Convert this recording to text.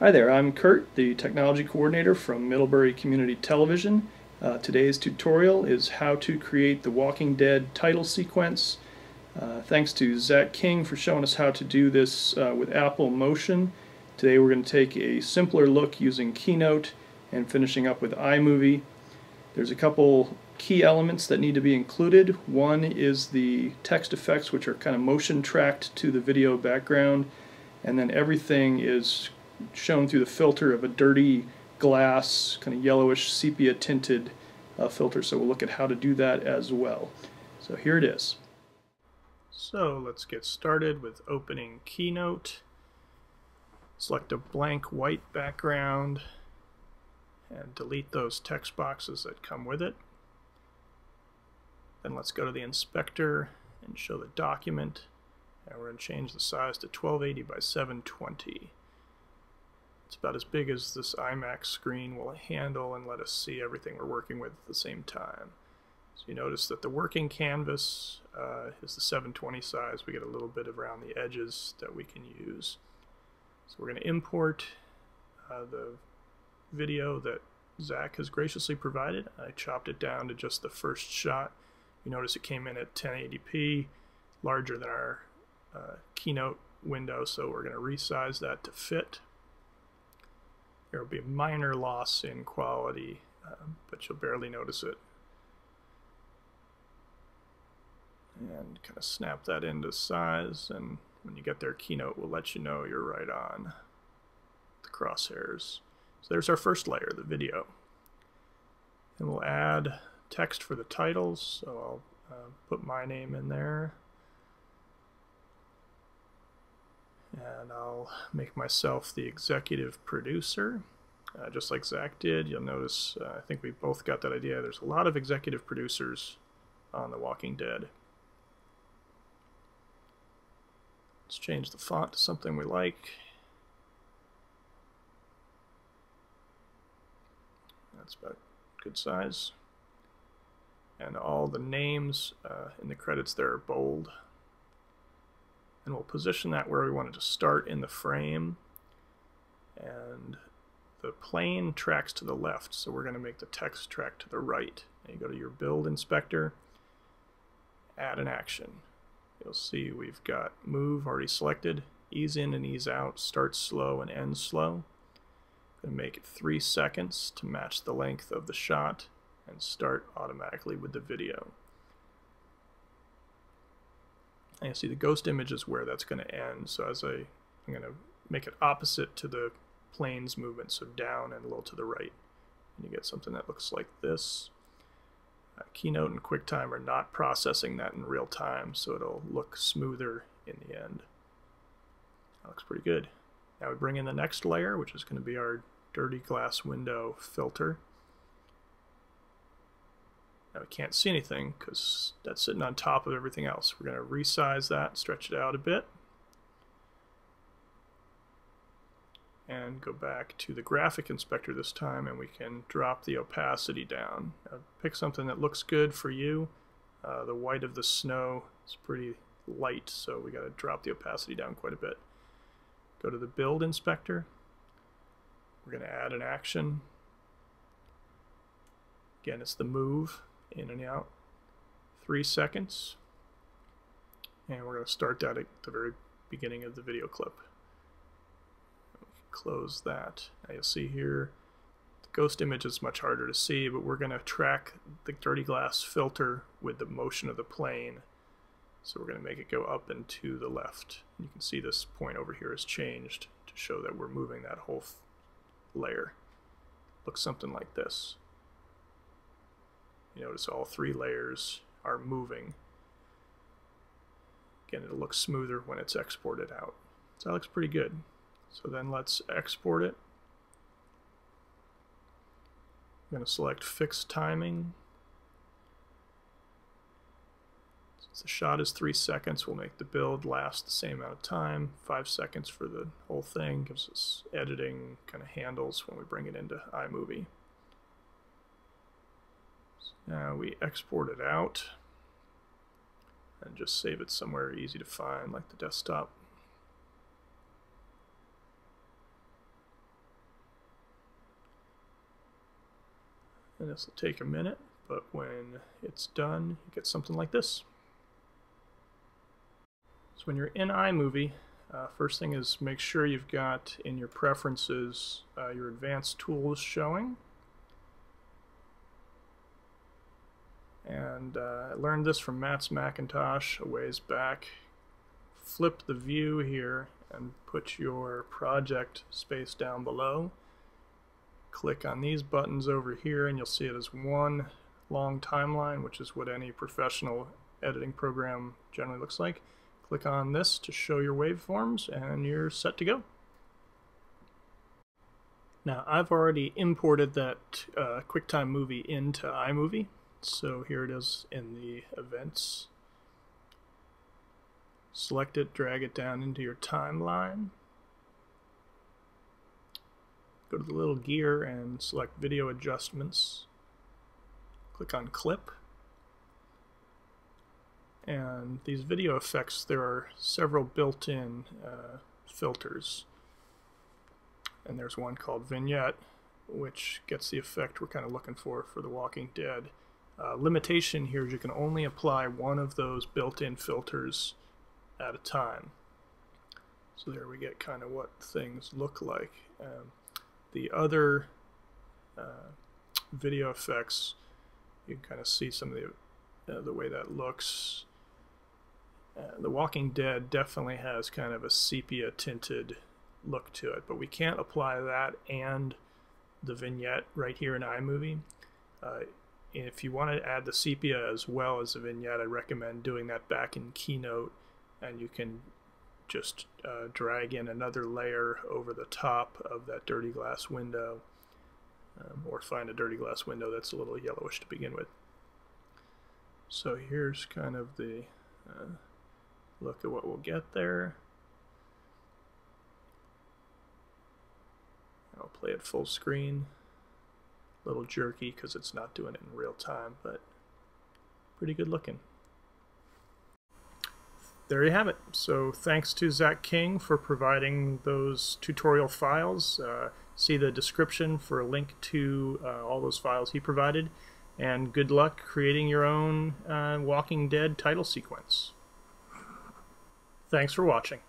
Hi there, I'm Kurt, the Technology Coordinator from Middlebury Community Television. Uh, today's tutorial is how to create the Walking Dead title sequence. Uh, thanks to Zach King for showing us how to do this uh, with Apple Motion. Today we're going to take a simpler look using Keynote and finishing up with iMovie. There's a couple key elements that need to be included. One is the text effects which are kind of motion tracked to the video background and then everything is shown through the filter of a dirty glass, kind of yellowish sepia tinted uh, filter. So we'll look at how to do that as well. So here it is. So let's get started with opening Keynote. Select a blank white background and delete those text boxes that come with it. Then let's go to the inspector and show the document. And we're going to change the size to 1280 by 720. It's about as big as this iMac's screen will handle and let us see everything we're working with at the same time. So you notice that the working canvas uh, is the 720 size. We get a little bit around the edges that we can use. So we're going to import uh, the video that Zach has graciously provided. I chopped it down to just the first shot. You notice it came in at 1080p, larger than our uh, keynote window, so we're going to resize that to fit. There will be a minor loss in quality, um, but you'll barely notice it. And kind of snap that into size, and when you get there, Keynote will let you know you're right on the crosshairs. So there's our first layer, the video. And we'll add text for the titles, so I'll uh, put my name in there. And I'll make myself the executive producer. Uh, just like Zach did, you'll notice, uh, I think we both got that idea, there's a lot of executive producers on The Walking Dead. Let's change the font to something we like. That's about good size. And all the names uh, in the credits there are bold and we'll position that where we want it to start in the frame. And the plane tracks to the left so we're going to make the text track to the right. And you go to your build inspector add an action. You'll see we've got move already selected ease in and ease out start slow and end slow. To make it three seconds to match the length of the shot and start automatically with the video and you see the ghost image is where that's going to end. So as I, I'm going to make it opposite to the plane's movement, so down and a little to the right. And you get something that looks like this. Uh, Keynote and QuickTime are not processing that in real time, so it'll look smoother in the end. That looks pretty good. Now we bring in the next layer, which is going to be our dirty glass window filter. Now we can't see anything because that's sitting on top of everything else. We're going to resize that, stretch it out a bit. And go back to the graphic inspector this time and we can drop the opacity down. Now pick something that looks good for you. Uh, the white of the snow is pretty light, so we got to drop the opacity down quite a bit. Go to the build inspector. We're going to add an action. Again, it's the move in and out, three seconds. And we're going to start that at the very beginning of the video clip. Close that. Now you'll see here, the ghost image is much harder to see, but we're going to track the dirty glass filter with the motion of the plane. So we're going to make it go up and to the left. You can see this point over here has changed to show that we're moving that whole layer. Looks something like this. You notice all three layers are moving. Again, it'll look smoother when it's exported out. So that looks pretty good. So then let's export it. I'm going to select fixed timing. Since the shot is three seconds, we'll make the build last the same amount of time. Five seconds for the whole thing gives us editing kind of handles when we bring it into iMovie. Now we export it out and just save it somewhere easy to find like the desktop. And this will take a minute, but when it's done, you get something like this. So when you're in iMovie, uh, first thing is make sure you've got in your preferences uh, your advanced tools showing. And uh, I learned this from Matt's Macintosh a ways back. Flip the view here and put your project space down below. Click on these buttons over here and you'll see it as one long timeline, which is what any professional editing program generally looks like. Click on this to show your waveforms and you're set to go. Now I've already imported that uh, QuickTime movie into iMovie, so here it is in the events. Select it, drag it down into your timeline. Go to the little gear and select video adjustments. Click on clip. And these video effects, there are several built-in uh, filters. And there's one called vignette, which gets the effect we're kind of looking for for The Walking Dead. Uh, limitation here is you can only apply one of those built-in filters at a time. So there we get kind of what things look like. Um, the other uh, video effects, you can kind of see some of the, uh, the way that looks. Uh, the Walking Dead definitely has kind of a sepia tinted look to it, but we can't apply that and the vignette right here in iMovie. Uh, if you want to add the sepia as well as the vignette, I recommend doing that back in Keynote and you can just uh, drag in another layer over the top of that dirty glass window um, or find a dirty glass window that's a little yellowish to begin with. So here's kind of the uh, look at what we'll get there. I'll play it full screen. A little jerky because it's not doing it in real time, but pretty good looking. There you have it. So thanks to Zach King for providing those tutorial files. Uh, see the description for a link to uh, all those files he provided. And good luck creating your own uh, Walking Dead title sequence. Thanks for watching.